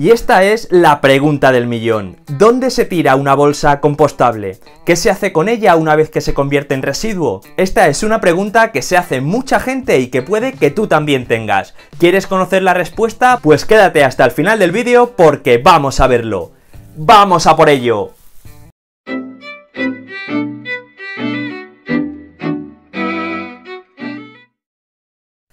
Y esta es la pregunta del millón. ¿Dónde se tira una bolsa compostable? ¿Qué se hace con ella una vez que se convierte en residuo? Esta es una pregunta que se hace mucha gente y que puede que tú también tengas. ¿Quieres conocer la respuesta? Pues quédate hasta el final del vídeo porque vamos a verlo. ¡Vamos a por ello!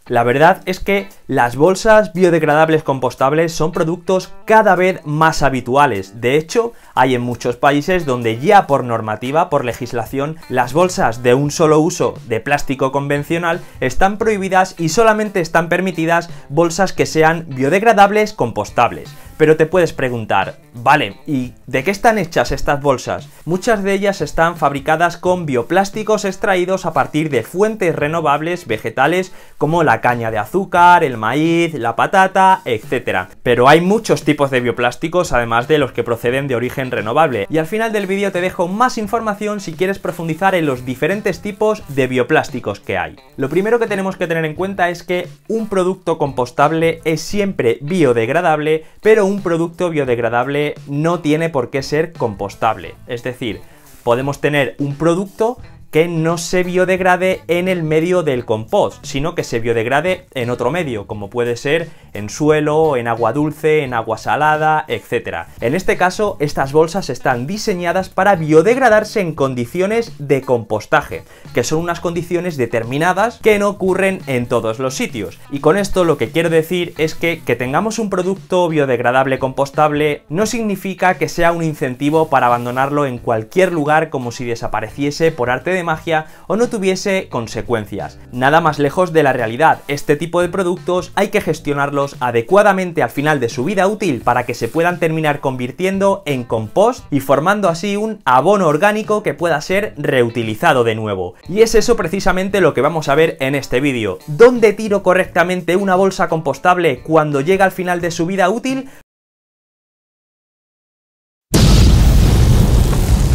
La verdad es que las bolsas biodegradables compostables son productos cada vez más habituales. De hecho, hay en muchos países donde ya por normativa, por legislación, las bolsas de un solo uso de plástico convencional están prohibidas y solamente están permitidas bolsas que sean biodegradables compostables. Pero te puedes preguntar, vale, ¿y de qué están hechas estas bolsas? Muchas de ellas están fabricadas con bioplásticos extraídos a partir de fuentes renovables vegetales como la caña de azúcar, el maíz, la patata, etc. Pero hay muchos tipos de bioplásticos además de los que proceden de origen renovable. Y al final del vídeo te dejo más información si quieres profundizar en los diferentes tipos de bioplásticos que hay. Lo primero que tenemos que tener en cuenta es que un producto compostable es siempre biodegradable, pero un producto biodegradable no tiene por qué ser compostable. Es decir, podemos tener un producto que no se biodegrade en el medio del compost, sino que se biodegrade en otro medio, como puede ser en suelo, en agua dulce, en agua salada, etc. En este caso, estas bolsas están diseñadas para biodegradarse en condiciones de compostaje, que son unas condiciones determinadas que no ocurren en todos los sitios. Y con esto lo que quiero decir es que que tengamos un producto biodegradable compostable no significa que sea un incentivo para abandonarlo en cualquier lugar como si desapareciese por arte de de magia o no tuviese consecuencias. Nada más lejos de la realidad, este tipo de productos hay que gestionarlos adecuadamente al final de su vida útil para que se puedan terminar convirtiendo en compost y formando así un abono orgánico que pueda ser reutilizado de nuevo. Y es eso precisamente lo que vamos a ver en este vídeo. ¿Dónde tiro correctamente una bolsa compostable cuando llega al final de su vida útil?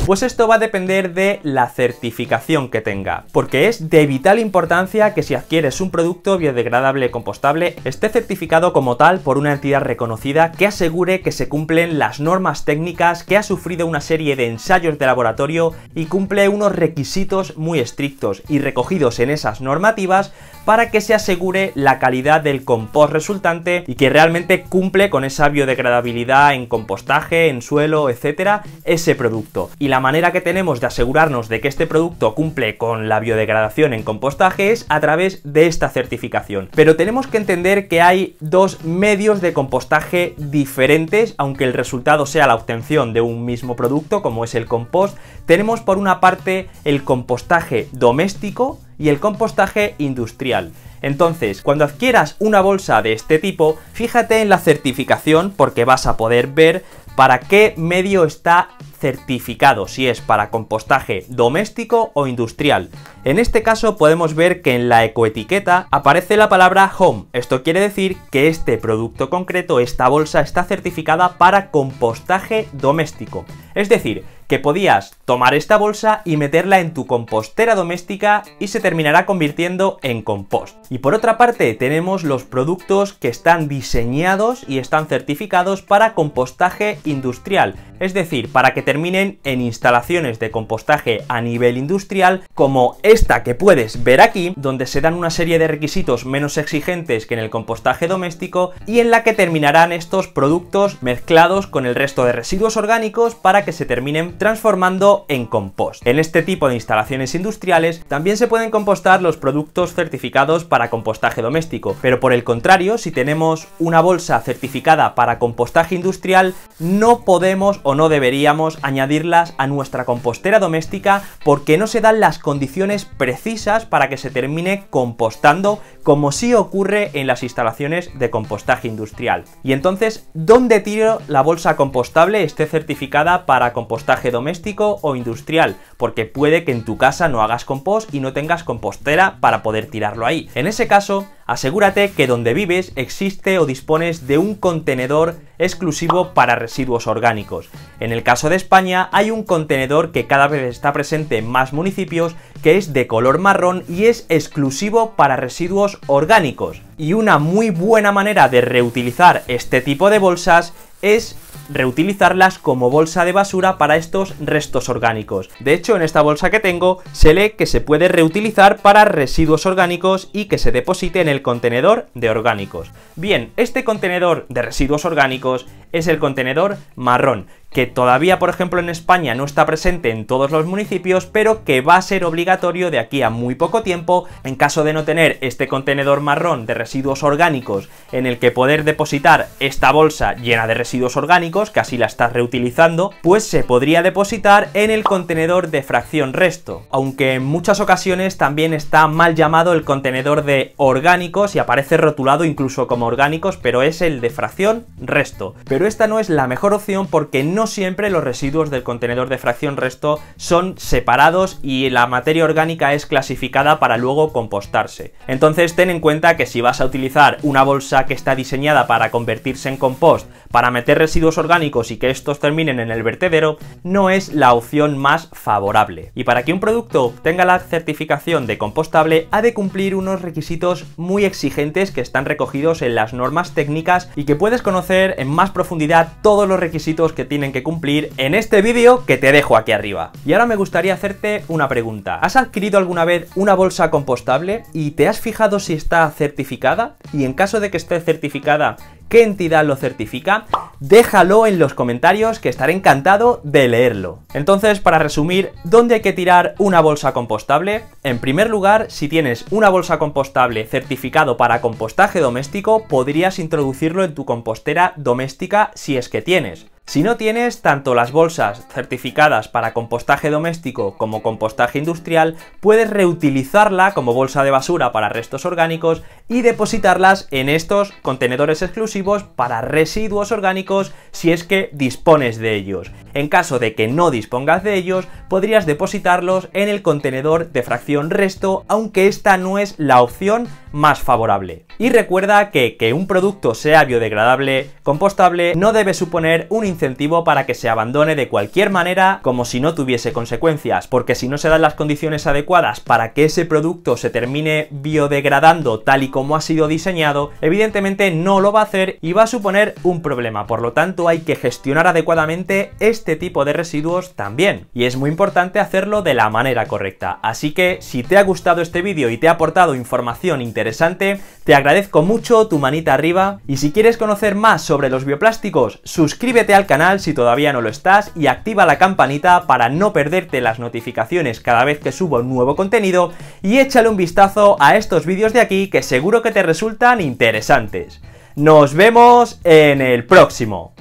Pues esto va a depender de la certificación que tenga, porque es de vital importancia que si adquieres un producto biodegradable compostable esté certificado como tal por una entidad reconocida que asegure que se cumplen las normas técnicas, que ha sufrido una serie de ensayos de laboratorio y cumple unos requisitos muy estrictos y recogidos en esas normativas para que se asegure la calidad del compost resultante y que realmente cumple con esa biodegradabilidad en compostaje, en suelo, etcétera, ese producto. La manera que tenemos de asegurarnos de que este producto cumple con la biodegradación en compostaje es a través de esta certificación. Pero tenemos que entender que hay dos medios de compostaje diferentes, aunque el resultado sea la obtención de un mismo producto, como es el compost. Tenemos por una parte el compostaje doméstico, y el compostaje industrial. Entonces, cuando adquieras una bolsa de este tipo, fíjate en la certificación porque vas a poder ver para qué medio está certificado, si es para compostaje doméstico o industrial. En este caso podemos ver que en la ecoetiqueta aparece la palabra home. Esto quiere decir que este producto concreto, esta bolsa, está certificada para compostaje doméstico. Es decir, que podías tomar esta bolsa y meterla en tu compostera doméstica y se terminará convirtiendo en compost. Y por otra parte tenemos los productos que están diseñados y están certificados para compostaje industrial, es decir, para que terminen en instalaciones de compostaje a nivel industrial como esta que puedes ver aquí, donde se dan una serie de requisitos menos exigentes que en el compostaje doméstico y en la que terminarán estos productos mezclados con el resto de residuos orgánicos para que se terminen transformando en compost. En este tipo de instalaciones industriales también se pueden compostar los productos certificados para compostaje doméstico, pero por el contrario, si tenemos una bolsa certificada para compostaje industrial, no podemos o no deberíamos añadirlas a nuestra compostera doméstica porque no se dan las condiciones precisas para que se termine compostando como sí ocurre en las instalaciones de compostaje industrial. Y entonces, ¿dónde tiro la bolsa compostable esté certificada para compostaje doméstico o industrial? Porque puede que en tu casa no hagas compost y no tengas compostera para poder tirarlo ahí. En ese caso, asegúrate que donde vives existe o dispones de un contenedor exclusivo para residuos orgánicos. En el caso de España hay un contenedor que cada vez está presente en más municipios que es de color marrón y es exclusivo para residuos orgánicos. Y una muy buena manera de reutilizar este tipo de bolsas es reutilizarlas como bolsa de basura para estos restos orgánicos. De hecho, en esta bolsa que tengo se lee que se puede reutilizar para residuos orgánicos y que se deposite en el contenedor de orgánicos. Bien, este contenedor de residuos orgánicos es el contenedor marrón, que todavía, por ejemplo, en España no está presente en todos los municipios, pero que va a ser obligatorio de aquí a muy poco tiempo, en caso de no tener este contenedor marrón de residuos orgánicos en el que poder depositar esta bolsa llena de residuos orgánicos, que así la estás reutilizando, pues se podría depositar en el contenedor de fracción resto, aunque en muchas ocasiones también está mal llamado el contenedor de orgánicos y aparece rotulado incluso como orgánicos, pero es el de fracción resto. Pero esta no es la mejor opción porque no siempre los residuos del contenedor de fracción resto son separados y la materia orgánica es clasificada para luego compostarse. Entonces ten en cuenta que si vas a utilizar una bolsa que está diseñada para convertirse en compost, para meter residuos orgánicos y que estos terminen en el vertedero, no es la opción más favorable. Y para que un producto tenga la certificación de compostable, ha de cumplir unos requisitos muy exigentes que están recogidos en las normas técnicas y que puedes conocer en más profundidad todos los requisitos que tienen que cumplir en este vídeo que te dejo aquí arriba. Y ahora me gustaría hacerte una pregunta. ¿Has adquirido alguna vez una bolsa compostable y te has fijado si está certificada? Y en caso de que esté certificada, ¿qué entidad lo certifica? Déjalo en los comentarios que estaré encantado de leerlo. Entonces, para resumir, ¿dónde hay que tirar una bolsa compostable? En primer lugar, si tienes una bolsa compostable certificado para compostaje doméstico, podrías introducirlo en tu compostera doméstica si es que tienes. Si no tienes tanto las bolsas certificadas para compostaje doméstico como compostaje industrial, puedes reutilizarla como bolsa de basura para restos orgánicos y depositarlas en estos contenedores exclusivos para residuos orgánicos si es que dispones de ellos. En caso de que no dispongas de ellos, podrías depositarlos en el contenedor de fracción resto, aunque esta no es la opción más favorable. Y recuerda que que un producto sea biodegradable, compostable, no debe suponer un incentivo para que se abandone de cualquier manera como si no tuviese consecuencias, porque si no se dan las condiciones adecuadas para que ese producto se termine biodegradando tal y como ha sido diseñado, evidentemente no lo va a hacer y va a suponer un problema. Por lo tanto, hay que gestionar adecuadamente este tipo de residuos también. Y es muy importante hacerlo de la manera correcta. Así que si te ha gustado este vídeo y te ha aportado información interesante, te agradezco mucho tu manita arriba y si quieres conocer más sobre los bioplásticos, suscríbete al canal si todavía no lo estás y activa la campanita para no perderte las notificaciones cada vez que subo nuevo contenido y échale un vistazo a estos vídeos de aquí que seguro que te resultan interesantes. Nos vemos en el próximo.